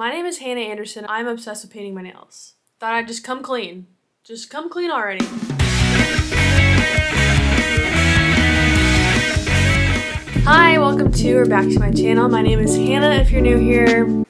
My name is Hannah Anderson. I'm obsessed with painting my nails. Thought I'd just come clean. Just come clean already. Hi, welcome to or back to my channel. My name is Hannah if you're new here.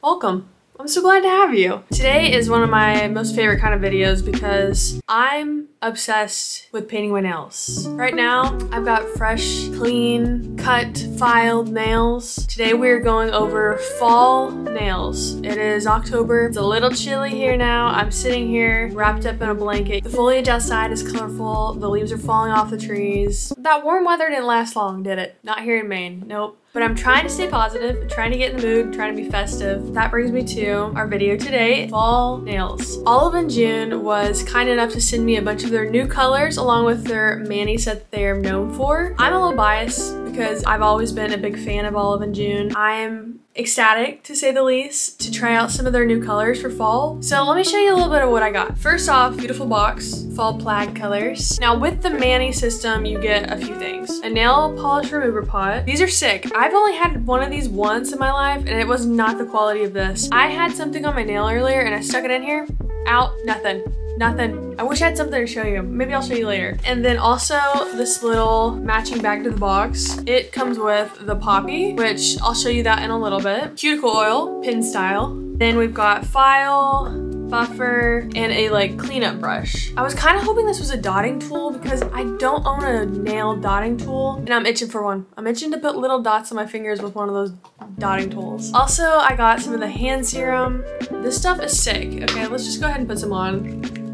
Welcome. I'm so glad to have you. Today is one of my most favorite kind of videos because I'm obsessed with painting my nails. Right now, I've got fresh, clean, cut, filed nails. Today we're going over fall nails. It is October. It's a little chilly here now. I'm sitting here wrapped up in a blanket. The foliage outside is colorful. The leaves are falling off the trees. That warm weather didn't last long, did it? Not here in Maine. Nope. But I'm trying to stay positive, trying to get in the mood, trying to be festive. That brings me to our video today, fall nails. Olive and June was kind enough to send me a bunch of their new colors along with their mani set they're known for. I'm a little biased because I've always been a big fan of Olive and June. I'm ecstatic to say the least to try out some of their new colors for fall. So let me show you a little bit of what I got. First off, beautiful box, fall plaid colors. Now with the Mani system, you get a few things. A nail polish remover pot. These are sick. I've only had one of these once in my life and it was not the quality of this. I had something on my nail earlier and I stuck it in here, out, nothing. Nothing. I wish I had something to show you. Maybe I'll show you later. And then also this little matching bag to the box. It comes with the poppy, which I'll show you that in a little bit. Cuticle oil, pin style. Then we've got file, buffer, and a like cleanup brush. I was kind of hoping this was a dotting tool because I don't own a nail dotting tool and I'm itching for one. I'm itching to put little dots on my fingers with one of those dotting tools. Also, I got some of the hand serum. This stuff is sick. Okay, let's just go ahead and put some on.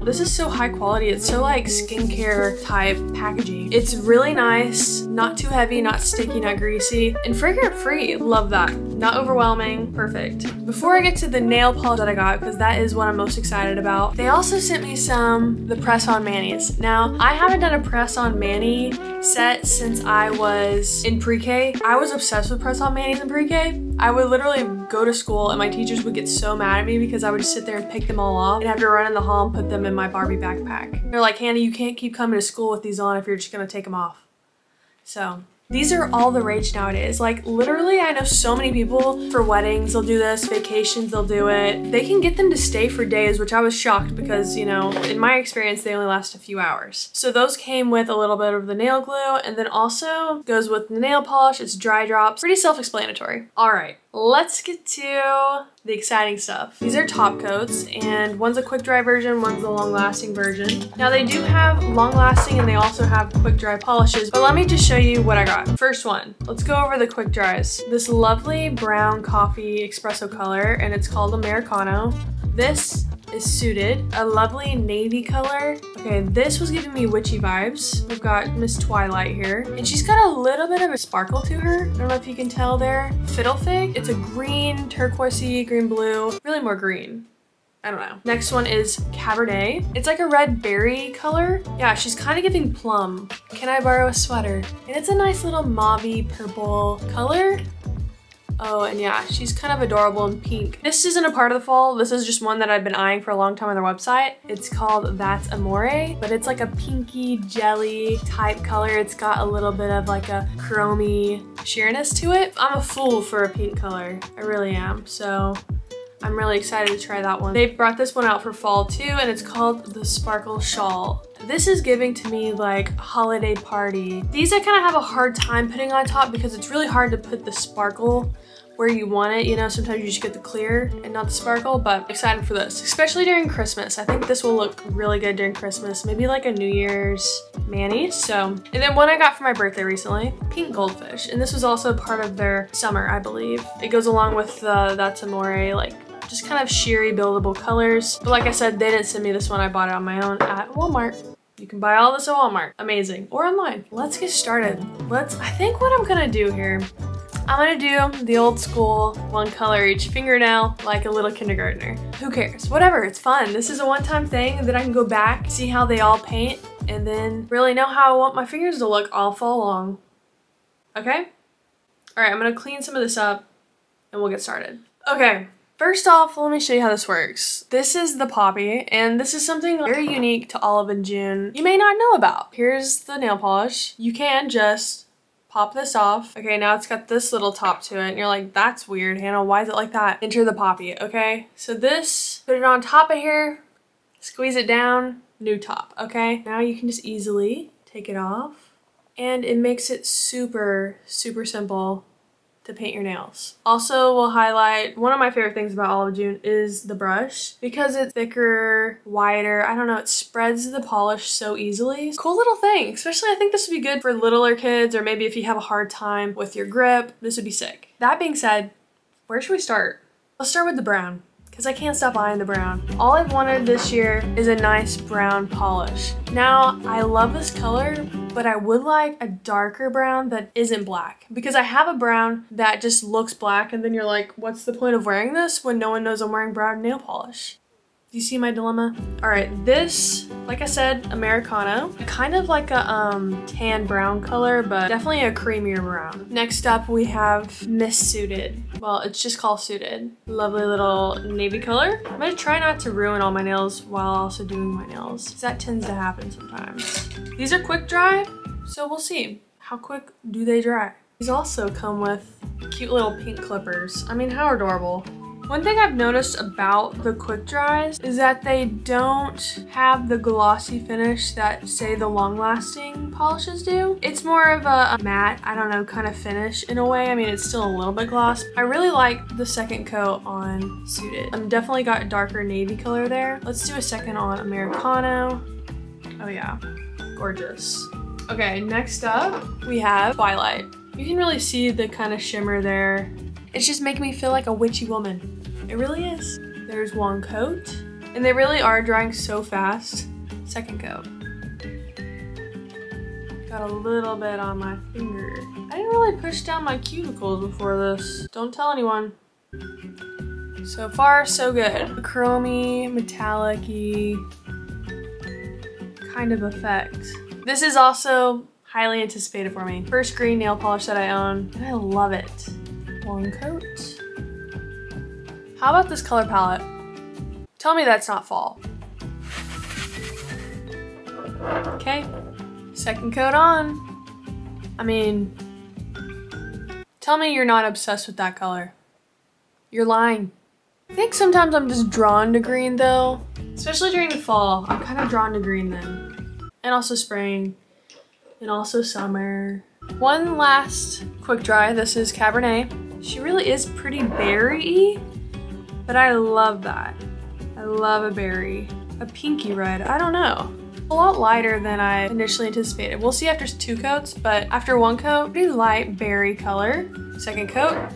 This is so high quality. It's so like skincare type packaging. It's really nice, not too heavy, not sticky, not greasy, and fragrance free. Love that. Not overwhelming, perfect. Before I get to the nail polish that I got, because that is what I'm most excited about, they also sent me some, the press-on manis. Now, I haven't done a press-on mani set since I was in pre-K. I was obsessed with press-on manis in pre-K. I would literally go to school and my teachers would get so mad at me because I would just sit there and pick them all off and have to run in the hall and put them in my Barbie backpack. They're like, Hannah, you can't keep coming to school with these on if you're just gonna take them off. So these are all the rage nowadays. Like literally, I know so many people for weddings, they'll do this, vacations, they'll do it. They can get them to stay for days, which I was shocked because, you know, in my experience, they only last a few hours. So those came with a little bit of the nail glue and then also goes with the nail polish. It's dry drops, pretty self-explanatory. All right, let's get to the exciting stuff. These are top coats and one's a quick dry version, one's the long lasting version. Now they do have long lasting and they also have quick dry polishes, but let me just show you what I got. First one, let's go over the quick dries. This lovely brown coffee espresso color and it's called Americano. This is suited. A lovely navy color. Okay, this was giving me witchy vibes. We've got Miss Twilight here. And she's got a little bit of a sparkle to her. I don't know if you can tell there. Fiddle Fig. It's a green, turquoisey, green blue. Really more green. I don't know. Next one is Cabernet. It's like a red berry color. Yeah, she's kind of giving plum. Can I borrow a sweater? And it's a nice little mauvey purple color. Oh, and yeah, she's kind of adorable in pink. This isn't a part of the fall. This is just one that I've been eyeing for a long time on their website. It's called That's Amore, but it's like a pinky jelly type color. It's got a little bit of like a chromy sheerness to it. I'm a fool for a pink color. I really am. So I'm really excited to try that one. They brought this one out for fall too, and it's called the Sparkle Shawl. This is giving to me like holiday party. These I kind of have a hard time putting on top because it's really hard to put the sparkle where you want it. You know, sometimes you just get the clear and not the sparkle, but excited for this, especially during Christmas. I think this will look really good during Christmas, maybe like a New Year's mani. So, and then one I got for my birthday recently, pink goldfish. And this was also part of their summer, I believe. It goes along with the That's Amore, like just kind of sheery buildable colors. But like I said, they didn't send me this one. I bought it on my own at Walmart. You can buy all this at Walmart. Amazing. Or online. Let's get started. Let's, I think what I'm gonna do here, I'm gonna do the old school one color each fingernail like a little kindergartner. Who cares? Whatever, it's fun. This is a one-time thing that I can go back, see how they all paint, and then really know how I want my fingers to look all fall long. Okay? All right, I'm gonna clean some of this up and we'll get started. Okay, First off, let me show you how this works. This is the poppy, and this is something very unique to Olive and June you may not know about. Here's the nail polish. You can just pop this off. Okay, now it's got this little top to it. And you're like, that's weird, Hannah. Why is it like that? Enter the poppy, okay? So this, put it on top of here, squeeze it down, new top, okay? Now you can just easily take it off. And it makes it super, super simple to paint your nails. Also will highlight, one of my favorite things about Olive June is the brush. Because it's thicker, wider, I don't know, it spreads the polish so easily. Cool little thing, especially I think this would be good for littler kids or maybe if you have a hard time with your grip, this would be sick. That being said, where should we start? Let's start with the brown because I can't stop eyeing the brown. All I've wanted this year is a nice brown polish. Now, I love this color, but I would like a darker brown that isn't black because I have a brown that just looks black and then you're like, what's the point of wearing this when no one knows I'm wearing brown nail polish? Do you see my dilemma? All right, this, like I said, Americano, kind of like a um, tan brown color, but definitely a creamier brown. Next up, we have Miss Suited. Well, it's just called Suited. Lovely little navy color. I'm gonna try not to ruin all my nails while also doing my nails, that tends to happen sometimes. These are quick dry, so we'll see. How quick do they dry? These also come with cute little pink clippers. I mean, how adorable. One thing I've noticed about the quick dries is that they don't have the glossy finish that say the long lasting polishes do. It's more of a, matte, I don't know, kind of finish in a way. I mean, it's still a little bit gloss. I really like the second coat on Suited. I'm definitely got a darker navy color there. Let's do a second on Americano. Oh yeah, gorgeous. Okay, next up we have Twilight. You can really see the kind of shimmer there. It's just making me feel like a witchy woman. It really is. There's one coat. And they really are drying so fast. Second coat. Got a little bit on my finger. I didn't really push down my cuticles before this. Don't tell anyone. So far, so good. Chromy, metallic kind of effect. This is also highly anticipated for me. First green nail polish that I own, and I love it. One coat. How about this color palette? Tell me that's not fall. Okay, second coat on. I mean, tell me you're not obsessed with that color. You're lying. I think sometimes I'm just drawn to green though, especially during the fall. I'm kind of drawn to green then. And also spring, and also summer. One last quick dry, this is Cabernet. She really is pretty berry-y, but I love that. I love a berry. A pinky red, I don't know. A lot lighter than I initially anticipated. We'll see after two coats, but after one coat, pretty light berry color. Second coat.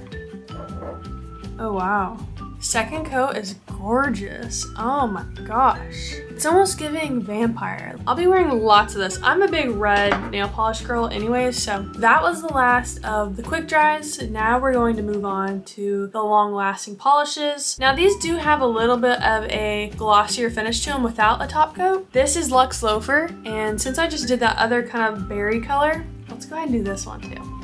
Oh wow. Second coat is gorgeous. Oh my gosh. It's almost giving vampire. I'll be wearing lots of this. I'm a big red nail polish girl anyways, so that was the last of the quick dries. Now we're going to move on to the long lasting polishes. Now these do have a little bit of a glossier finish to them without a top coat. This is Luxe Loafer, and since I just did that other kind of berry color, let's go ahead and do this one too.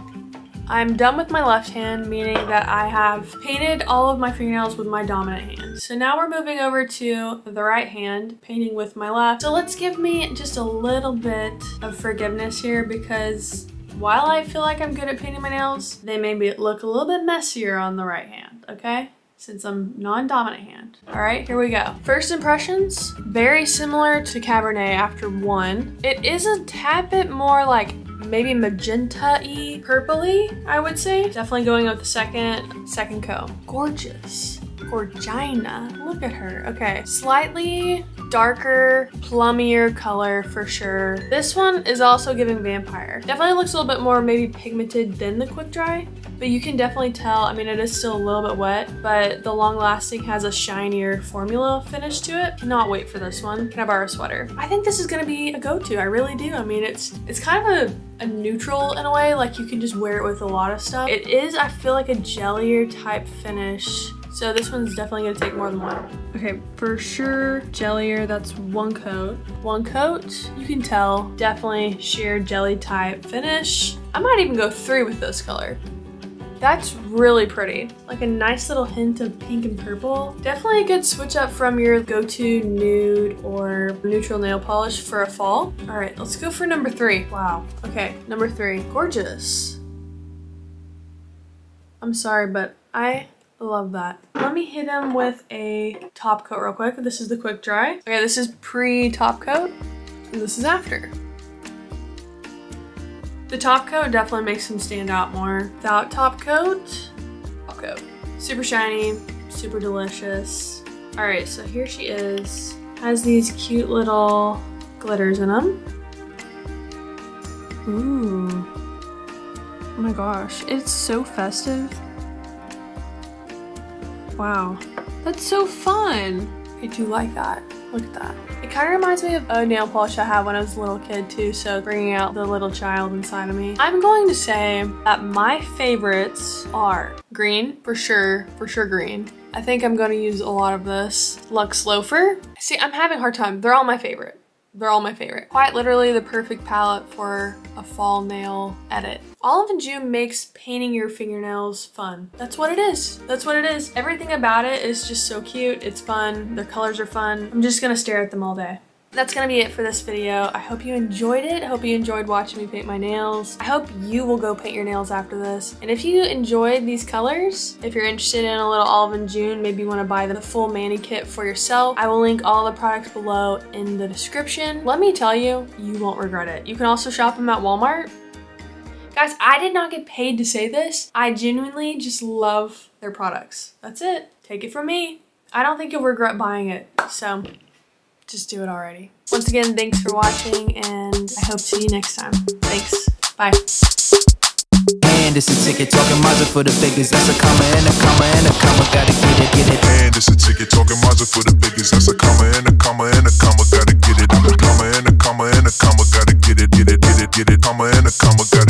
I'm done with my left hand, meaning that I have painted all of my fingernails with my dominant hand. So now we're moving over to the right hand, painting with my left. So let's give me just a little bit of forgiveness here because while I feel like I'm good at painting my nails, they maybe look a little bit messier on the right hand, okay? since I'm non-dominant hand. All right, here we go. First impressions, very similar to Cabernet after one. It is a tad bit more like maybe magenta-y, purpley, I would say. Definitely going with the second, second coat. Gorgeous. Gorgina. Look at her. Okay, slightly darker, plummier color for sure. This one is also giving vampire. Definitely looks a little bit more maybe pigmented than the quick dry, but you can definitely tell, I mean, it is still a little bit wet, but the long lasting has a shinier formula finish to it. Cannot wait for this one. Can I borrow a sweater? I think this is gonna be a go-to, I really do. I mean, it's it's kind of a a neutral in a way, like you can just wear it with a lot of stuff. It is, I feel like a jellier type finish. So this one's definitely gonna take more than one. Okay, for sure, jellier, that's one coat. One coat, you can tell, definitely sheer jelly type finish. I might even go three with this color. That's really pretty. Like a nice little hint of pink and purple. Definitely a good switch up from your go-to nude or neutral nail polish for a fall. All right, let's go for number three. Wow. Okay, number three. Gorgeous. I'm sorry, but I love that. Let me hit him with a top coat real quick. This is the quick dry. Okay, this is pre-top coat, and this is after. The top coat definitely makes him stand out more. Without top coat, top coat. Super shiny, super delicious. All right, so here she is. Has these cute little glitters in them. Ooh. Oh my gosh, it's so festive. Wow, that's so fun. I do like that. Look at that. It kind of reminds me of a nail polish I had when I was a little kid too, so bringing out the little child inside of me. I'm going to say that my favorites are green, for sure, for sure green. I think I'm going to use a lot of this. Luxe Loafer. See, I'm having a hard time. They're all my favorite. They're all my favorite. Quite literally the perfect palette for a fall nail edit. Olive and June makes painting your fingernails fun. That's what it is. That's what it is. Everything about it is just so cute. It's fun. Their colors are fun. I'm just gonna stare at them all day that's gonna be it for this video. I hope you enjoyed it. I hope you enjoyed watching me paint my nails. I hope you will go paint your nails after this. And if you enjoyed these colors, if you're interested in a little Olive and June, maybe you wanna buy the full mani kit for yourself, I will link all the products below in the description. Let me tell you, you won't regret it. You can also shop them at Walmart. Guys, I did not get paid to say this. I genuinely just love their products. That's it. Take it from me. I don't think you'll regret buying it. So just do it already. Once again, thanks for watching and I hope to see you next time. Thanks. Bye. And it's a ticket talking Mazda for the biggest. That's a comma and a comma and a comma. Gotta get it, get it. And it's a ticket talking Mazda for the biggest. That's a comma and a comma and a comma. Gotta get it. I'm a comma and a comma and a comma. Gotta get it, get it, get it, get it. Comma and a comma. Gotta